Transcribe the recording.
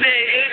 Hey,